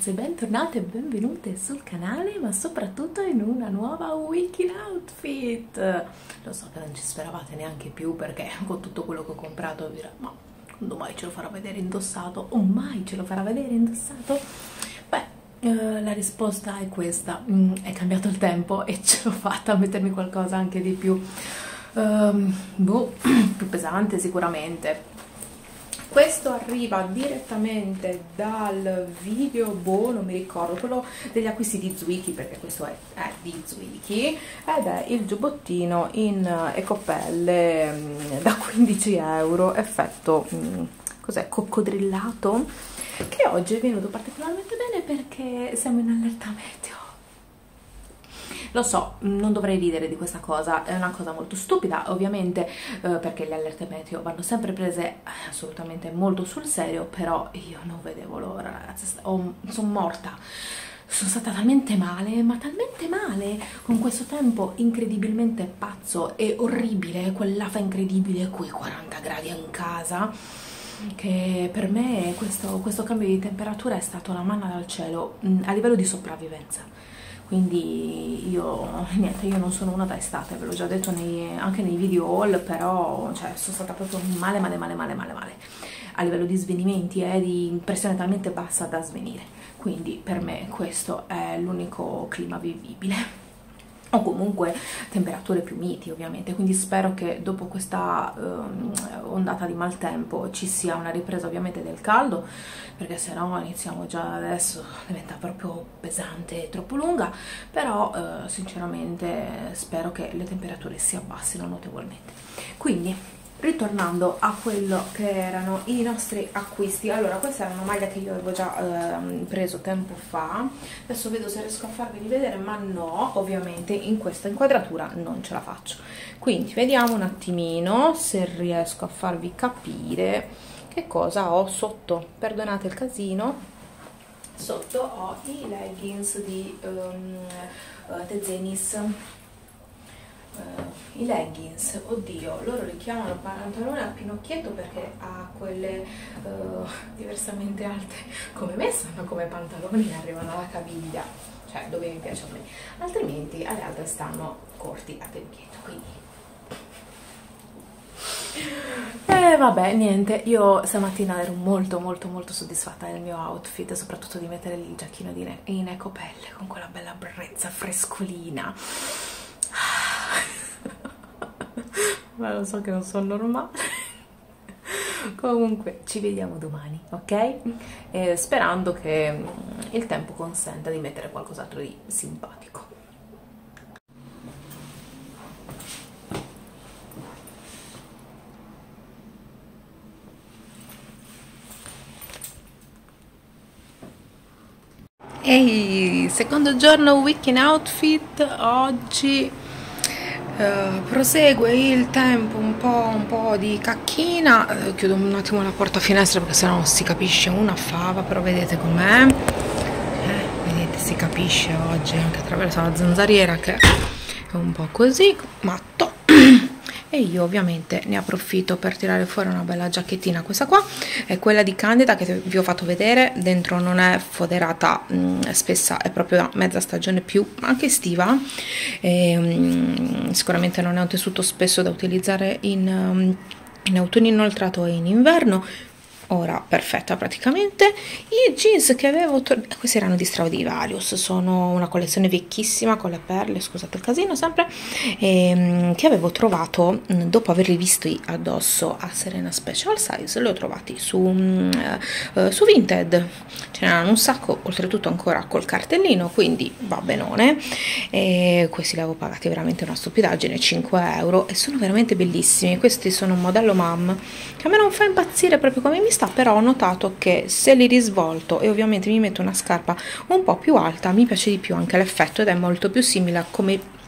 ragazze, bentornate e benvenute sul canale, ma soprattutto in una nuova weekend outfit. Lo so che non ci speravate neanche più perché con tutto quello che ho comprato vi dirà, ma quando mai ce lo farà vedere indossato? O mai ce lo farà vedere indossato? Beh, eh, la risposta è questa, mm, è cambiato il tempo e ce l'ho fatta a mettermi qualcosa anche di più, um, boh, più pesante sicuramente questo arriva direttamente dal video boh non mi ricordo quello degli acquisti di Zwiki perché questo è, è di Zwiki ed è il giubbottino in ecopelle mh, mm, da 15 euro effetto mm, cos'è coccodrillato che oggi è venuto particolarmente bene perché siamo in allerta meteo lo so, non dovrei ridere di questa cosa, è una cosa molto stupida, ovviamente, eh, perché le allerte meteo vanno sempre prese eh, assolutamente molto sul serio, però io non vedevo l'ora, ragazzi, sono morta. Sono stata talmente male, ma talmente male, con questo tempo incredibilmente pazzo e orribile, quell'afa incredibile, quei 40 gradi in casa, che per me questo, questo cambio di temperatura è stato la manna dal cielo mm, a livello di sopravvivenza quindi io, niente, io non sono una da estate, ve l'ho già detto nei, anche nei video haul, però cioè, sono stata proprio male, male, male, male, male, male, a livello di svenimenti eh, di pressione talmente bassa da svenire, quindi per me questo è l'unico clima vivibile o comunque temperature più miti ovviamente. Quindi spero che dopo questa um, ondata di maltempo ci sia una ripresa ovviamente del caldo perché se no iniziamo già adesso diventa proprio pesante e troppo lunga. Però uh, sinceramente spero che le temperature si abbassino notevolmente. Quindi ritornando a quello che erano i nostri acquisti. Allora questa era una maglia che io avevo già ehm, preso tempo fa. Adesso vedo se riesco a farvi vedere ma no ovviamente in questa inquadratura non ce la faccio. Quindi vediamo un attimino se riesco a farvi capire che cosa ho sotto. Perdonate il casino. Sotto ho i leggings di um, uh, The Zenis i leggings, oddio, loro li chiamano pantalone a pinocchietto perché ha quelle uh, diversamente alte. Come me, sono come pantaloni arrivano alla caviglia, cioè dove mi piace me, altrimenti alle altre stanno corti a pinocchietto, quindi... Eh, vabbè, niente, io stamattina ero molto molto molto soddisfatta del mio outfit, soprattutto di mettere il giacchino in ecopelle con quella bella brezza frescolina ma lo so che non sono normale. Comunque ci vediamo domani ok? Eh, sperando che mm, il tempo consenta di mettere qualcos'altro di simpatico. Ehi, secondo giorno weekend outfit oggi Uh, prosegue il tempo un po', un po di cacchina. Uh, chiudo un attimo la porta finestra perché sennò si capisce una fava però vedete com'è. Eh, vedete si capisce oggi anche attraverso la zanzariera che è un po' così matto e io ovviamente ne approfitto per tirare fuori una bella giacchettina questa qua. È quella di Candida che vi ho fatto vedere. Dentro non è foderata mh, mm, spessa è proprio mezza stagione più anche estiva. E, mh, mm, sicuramente non è un tessuto spesso da utilizzare in, um, in autunno inoltrato e in inverno ora perfetta praticamente. I jeans che avevo questi erano di Stradivarius sono una collezione vecchissima con le perle scusate il casino sempre ehm, che avevo trovato dopo averli visti addosso a Serena Special Size li ho trovati su, uh, su Vinted. Ce n'erano un sacco oltretutto ancora col cartellino quindi va benone. E questi li avevo pagati veramente una stupidaggine 5 euro e sono veramente bellissimi. Questi sono un modello mam che a me non fa impazzire proprio come mi sta però ho notato che se li risvolto e ovviamente mi metto una scarpa un po' più alta mi piace di più anche l'effetto ed è molto più simile a come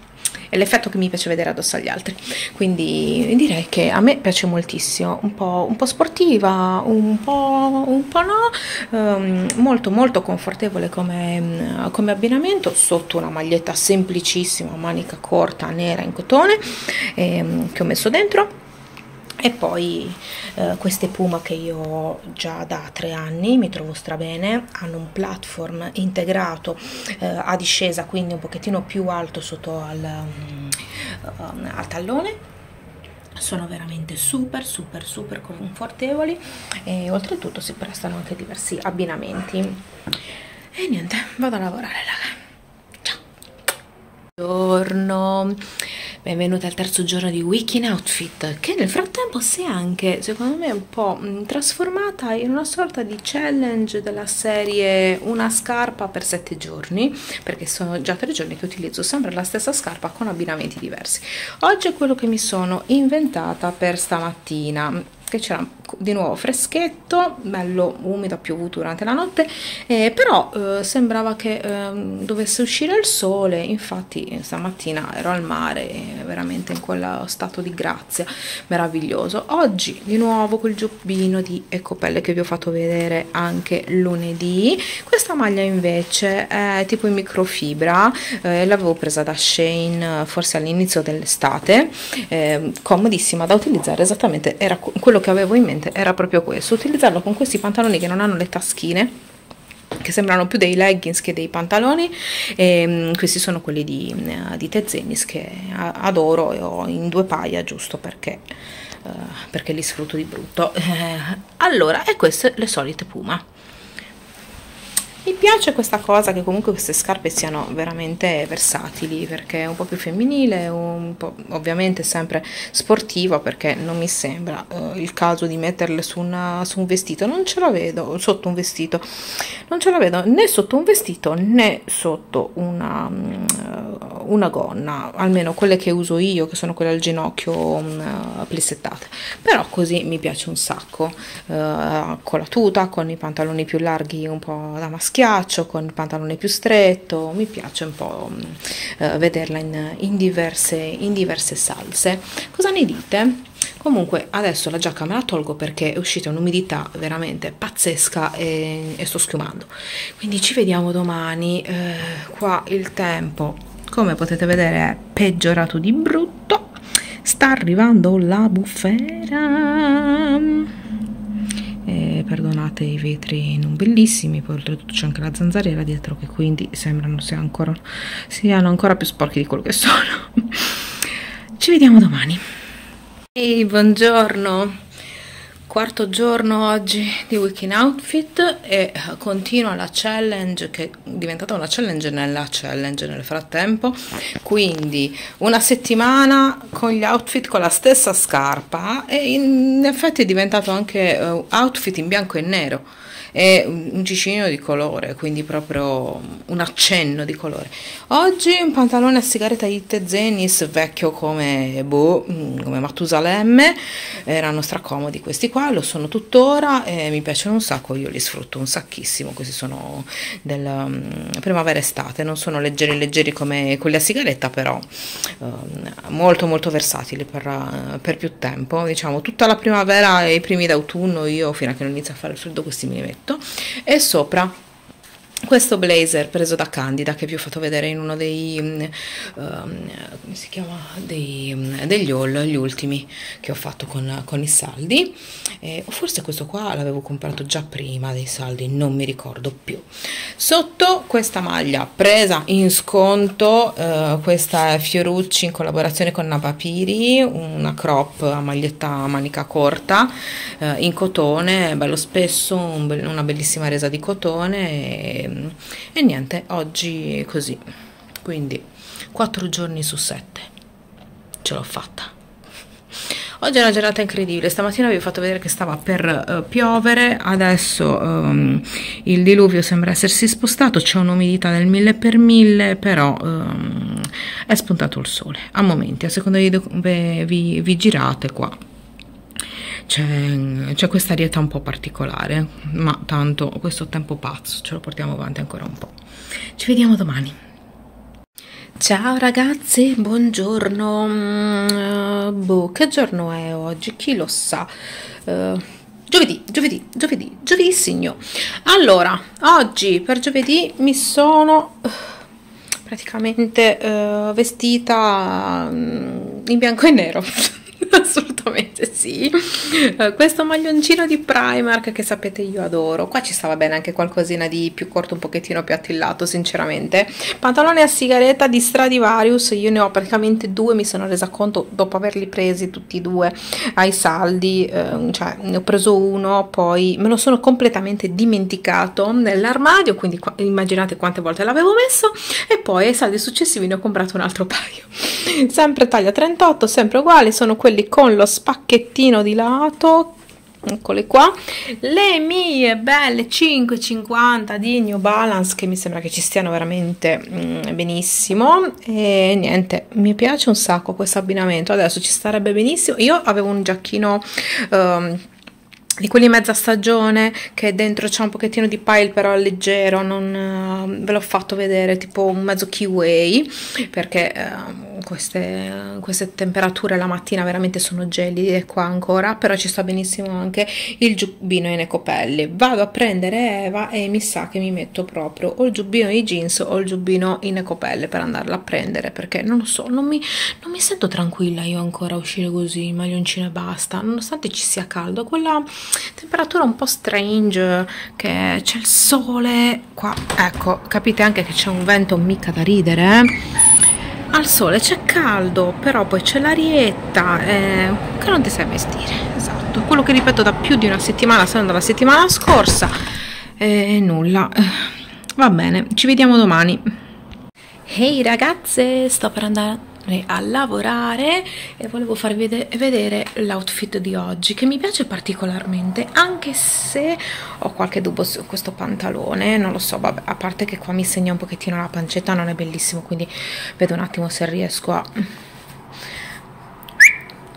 è l'effetto che mi piace vedere addosso agli altri. Quindi direi che a me piace moltissimo un po', un po sportiva un po', un po no um, molto molto confortevole come, come, abbinamento sotto una maglietta semplicissima manica corta nera in cotone ehm, che ho messo dentro e poi eh, queste Puma che io ho già da tre anni mi trovo strabene hanno un platform integrato eh, a discesa quindi un pochettino più alto sotto al, um, al tallone. Sono veramente super super super confortevoli e oltretutto si prestano anche diversi abbinamenti. E niente vado a lavorare raga. Ciao. Buongiorno benvenuti al terzo giorno di Week in Outfit che nel frattempo si è anche secondo me un po' trasformata in una sorta di challenge della serie una scarpa per sette giorni perché sono già tre giorni che utilizzo sempre la stessa scarpa con abbinamenti diversi. Oggi è quello che mi sono inventata per stamattina che c'era di nuovo freschetto, bello umido, ha piovuto durante la notte, eh, però eh, sembrava che eh, dovesse uscire il sole, infatti stamattina ero al mare, veramente in quello stato di grazia meraviglioso. Oggi di nuovo quel giubbino di Ecopelle che vi ho fatto vedere anche lunedì, questa maglia invece è tipo in microfibra, eh, l'avevo presa da Shane forse all'inizio dell'estate, eh, comodissima da utilizzare, esattamente era quello che avevo in mente praticamente era proprio questo, utilizzarlo con questi pantaloni che non hanno le taschine che sembrano più dei leggings che dei pantaloni e um, questi sono quelli di, uh, di Tezenis che adoro e ho in due paia giusto perché, uh, perché li sfrutto di brutto. Eh, allora e queste le solite Puma mi piace questa cosa che comunque queste scarpe siano veramente versatili perché è un po' più femminile, un po' ovviamente sempre sportiva perché non mi sembra uh, il caso di metterle su, una, su, un vestito, non ce la vedo sotto un vestito, non ce la vedo né sotto un vestito né sotto una, uh, una gonna, almeno quelle che uso io che sono quelle al ginocchio uh, plissettate, però così mi piace un sacco, con la tuta, con i pantaloni più larghi un po' da maschera schiaccio con il pantalone più stretto mi piace un po' eh, vederla in, in, diverse, in diverse salse. Cosa ne dite? comunque adesso la giacca me la tolgo perché è uscita un'umidità veramente pazzesca e, e, sto schiumando. Quindi ci vediamo domani eh, qua il tempo come potete vedere è peggiorato di brutto. Sta arrivando la bufera. Eh, perdonate i vetri non bellissimi poi oltretutto c'è anche la zanzariera dietro che quindi sembrano sia ancora, siano ancora più sporchi di quello che sono. Ci vediamo domani. Ehi buongiorno quarto giorno oggi di Week in Outfit e continua la challenge che è diventata una challenge nella challenge nel frattempo. Quindi una settimana con gli outfit con la stessa scarpa e in effetti è diventato anche uh, outfit in bianco e nero e un cicino di colore, quindi proprio un accenno di colore. Oggi un pantalone a sigaretta di Tezenis, vecchio come, boh, come Matusalemme, erano stracomodi questi qua, lo sono tuttora e mi piacciono un sacco, io li sfrutto un sacchissimo, questi sono del um, primavera-estate, non sono leggeri leggeri come quelli a sigaretta, però um, molto molto versatili per, per più tempo, diciamo tutta la primavera e i primi d'autunno io fino a che non inizia a fare freddo questi mi metto letto e sopra questo blazer preso da Candida che vi ho fatto vedere in uno dei um, come si chiama? Dei, um, degli haul gli ultimi che ho fatto con, con i saldi. Eh, forse questo qua l'avevo comprato già prima dei saldi non mi ricordo più. Sotto questa maglia presa in sconto uh, questa è Fiorucci in collaborazione con Navapiri una crop a maglietta manica corta uh, in cotone bello spesso un una bellissima resa di cotone e, e niente oggi così. Quindi 4 giorni su 7 ce l'ho fatta. Oggi è una giornata incredibile, stamattina vi ho fatto vedere che stava per uh, piovere, adesso um, il diluvio sembra essersi spostato, c'è un'umidità del mille per mille, però um, è spuntato il sole, a momenti, a seconda di dove vi, vi girate qua c'è, questa dieta un po' particolare, ma tanto questo tempo pazzo ce lo portiamo avanti ancora un po'. Ci vediamo domani. Ciao ragazzi, buongiorno. Uh, boh, che giorno è oggi? Chi lo sa? Uh, giovedì, giovedì, giovedì, giovissimo. Allora, oggi per giovedì mi sono uh, praticamente vestita mm, in bianco e nero. assolutamente sì. Uh, questo maglioncino di Primark che sapete io adoro. Qua ci stava bene anche qualcosina di più corto, un pochettino più attillato, sinceramente. Pantaloni a sigaretta di Stradivarius, io ne ho praticamente due, mi sono resa conto dopo averli presi tutti e due ai saldi, uh, cioè ne ho preso uno, poi me lo sono completamente dimenticato nell'armadio, quindi immaginate quante volte l'avevo messo e poi ai saldi successivi ne ho comprato un altro paio. Sempre taglia 38, sempre uguali, sono quelli con lo spacchettino di lato eccole qua. Le mie belle 5,50 di New Balance che mi sembra che ci stiano veramente mm, benissimo. E niente mi piace un sacco questo abbinamento adesso ci starebbe benissimo. Io avevo un giacchino um, di quelli mezza stagione che dentro c'è un pochettino di pile però leggero non uh, ve l'ho fatto vedere tipo un mezzo kiwi perché uh, queste, queste, temperature la mattina veramente sono gelide qua ancora però ci sta benissimo anche il giubbino in ecopelli. Vado a prendere Eva e mi sa che mi metto proprio o il giubbino di jeans o il giubbino in ecopelle per andarla a prendere perché non lo so non mi, non mi sento tranquilla io ancora a uscire così maglioncino e basta. Nonostante ci sia caldo quella temperatura un po' strange che c'è il sole qua. Ecco capite anche che c'è un vento mica da ridere eh? Al sole c'è caldo però poi c'è l'arietta eh, che non ti sai vestire. Esatto. Quello che ripeto da più di una settimana se non dalla settimana scorsa e eh, nulla. Va bene ci vediamo domani. Ehi hey ragazze sto per andare a lavorare e volevo farvi vedere l'outfit di oggi che mi piace particolarmente anche se ho qualche dubbio su questo pantalone non lo so vabbè a parte che qua mi segna un pochettino la pancetta non è bellissimo quindi vedo un attimo se riesco a un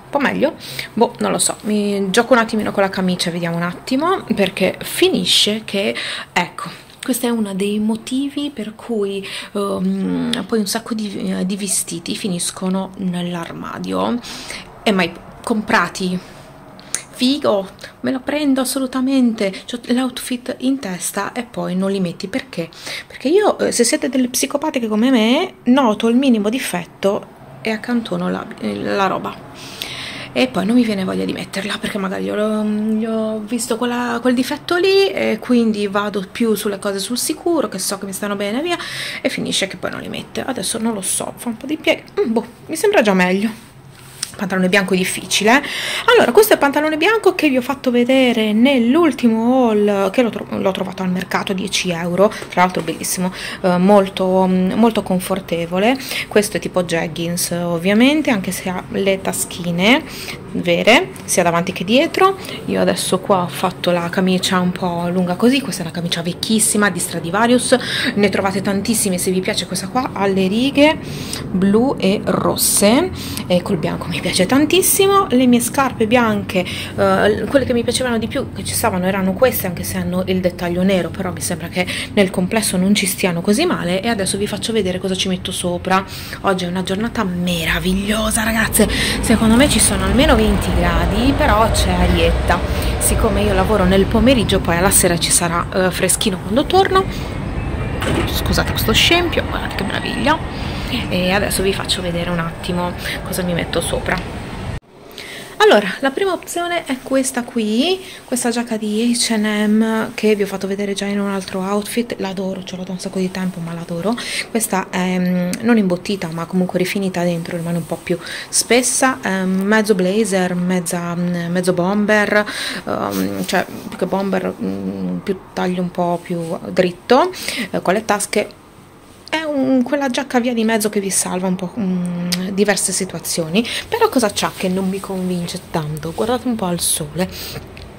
po' meglio. Boh non lo so mi gioco un attimino con la camicia vediamo un attimo perché finisce che ecco questo è uno dei motivi per cui um, poi un sacco di, uh, di vestiti finiscono nell'armadio. E mai comprati? Figo, me lo prendo assolutamente, l'outfit in testa e poi non li metti. Perché? Perché io, eh, se siete delle psicopatiche come me, noto il minimo difetto e accantono la, la roba e poi non mi viene voglia di metterla perché magari gli ho, visto quella, quel difetto lì e quindi vado più sulle cose sul sicuro che so che mi stanno bene via e finisce che poi non li mette. Adesso non lo so fa un po' di pieghe. Mm, boh mi sembra già meglio pantalone bianco difficile. Allora questo è il pantalone bianco che vi ho fatto vedere nell'ultimo haul che l'ho tro trovato al mercato 10 euro tra l'altro bellissimo eh, molto molto confortevole. Questo è tipo jeggings ovviamente anche se ha le taschine vere sia davanti che dietro. Io adesso qua ho fatto la camicia un po' lunga così questa è una camicia vecchissima di Stradivarius. Ne trovate tantissime se vi piace questa qua alle righe blu e rosse e col bianco mi piace tantissimo le mie scarpe bianche eh, quelle che mi piacevano di più che ci stavano erano queste anche se hanno il dettaglio nero però mi sembra che nel complesso non ci stiano così male. E adesso vi faccio vedere cosa ci metto sopra. Oggi è una giornata meravigliosa ragazze. Secondo me ci sono almeno 20 gradi però c'è arietta siccome io lavoro nel pomeriggio poi alla sera ci sarà eh, freschino quando torno. Scusate questo scempio guardate che meraviglia e adesso vi faccio vedere un attimo cosa mi metto sopra. Allora la prima opzione è questa qui questa giacca di H&M che vi ho fatto vedere già in un altro outfit. L'adoro, ce l'ho da un sacco di tempo ma l'adoro. Questa è um, non imbottita ma comunque rifinita dentro rimane un po' più spessa um, mezzo blazer, mezza, um, mezzo bomber um, cioè più che bomber um, più taglio un po' più dritto uh, con le tasche è un, quella giacca via di mezzo che vi salva un po' um, diverse situazioni. Però cosa c'ha che non mi convince tanto? Guardate un po' al sole.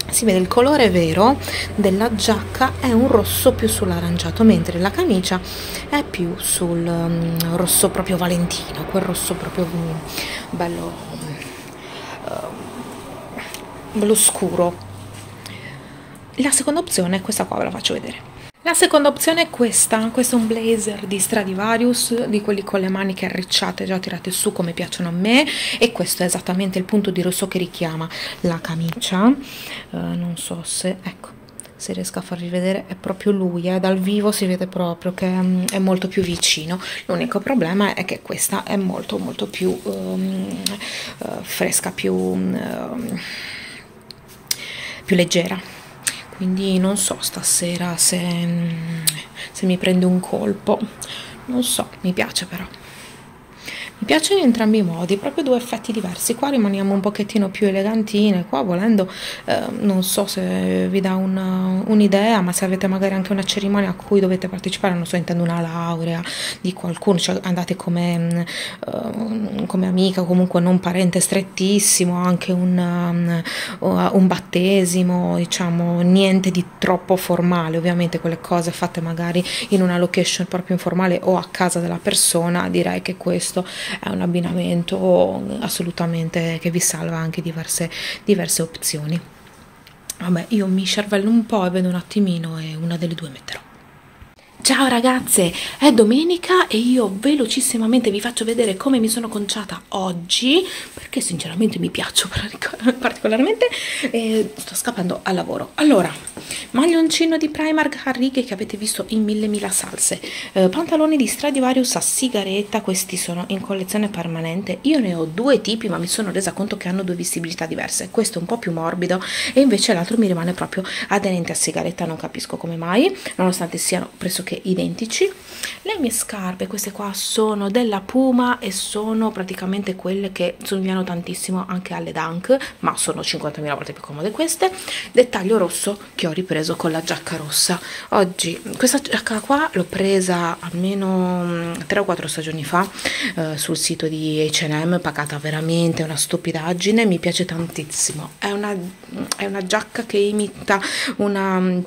Si vede il colore vero della giacca è un rosso più sull'aranciato mentre la camicia è più sul um, rosso proprio valentino quel rosso proprio um, bello uh, bello scuro. La seconda opzione è questa qua ve la faccio vedere la seconda opzione è questa, questo è un blazer di Stradivarius, di quelli con le maniche arricciate già tirate su come piacciono a me e questo è esattamente il punto di rosso che richiama la camicia, uh, non so se, ecco, se riesco a farvi vedere è proprio lui eh. dal vivo si vede proprio che um, è molto più vicino l'unico problema è che questa è molto molto più um, uh, fresca più, um, più leggera quindi non so stasera se, se mi prende un colpo. Non so mi piace però mi piace in entrambi i modi, proprio due effetti diversi. Qua rimaniamo un pochettino più elegantine, qua volendo, eh, non so se vi dà un'idea, ma se avete magari anche una cerimonia a cui dovete partecipare, non so, intendo una laurea di qualcuno, cioè andate come, uh, come amica, comunque non parente strettissimo, anche un, um, un battesimo, diciamo, niente di troppo formale, ovviamente quelle cose fatte magari in una location proprio informale o a casa della persona, direi che questo è un abbinamento assolutamente che vi salva anche diverse, diverse opzioni. Vabbè, io mi cervello un po' e vedo un attimino e una delle due metterò. Ciao ragazze, è domenica e io velocissimamente vi faccio vedere come mi sono conciata oggi perché sinceramente mi piaccio particolarmente e sto scappando al lavoro. Allora, maglioncino di Primark a righe che avete visto in mille mila salse, eh, pantaloni di Stradivarius a sigaretta, questi sono in collezione permanente. Io ne ho due tipi ma mi sono resa conto che hanno due visibilità diverse, questo è un po' più morbido e invece l'altro mi rimane proprio aderente a sigaretta, non capisco come mai, nonostante siano pressoché identici le mie scarpe queste qua sono della Puma e sono praticamente quelle che somigliano tantissimo anche alle Dunk ma sono 50.000 volte più comode queste. Dettaglio rosso che ho ripreso con la giacca rossa. Oggi questa giacca qua l'ho presa almeno 3 mm, o 4 stagioni fa eh, sul sito di H&M pagata veramente una stupidaggine mi piace tantissimo. È una, è una giacca che imita una mm,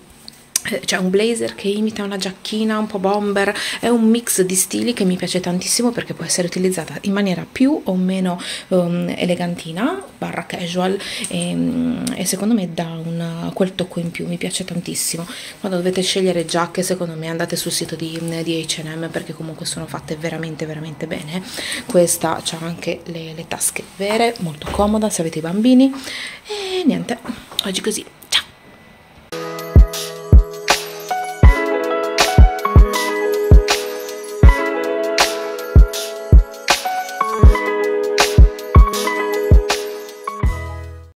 c'è cioè un blazer che imita una giacchina un po' bomber è un mix di stili che mi piace tantissimo perché può essere utilizzata in maniera più o meno um, elegantina barra casual e, um, e secondo me dà una, quel tocco in più mi piace tantissimo. Quando dovete scegliere giacche secondo me andate sul sito di, di H&M perché comunque sono fatte veramente veramente bene. Questa ha anche le, le tasche vere molto comoda se avete i bambini. E niente oggi così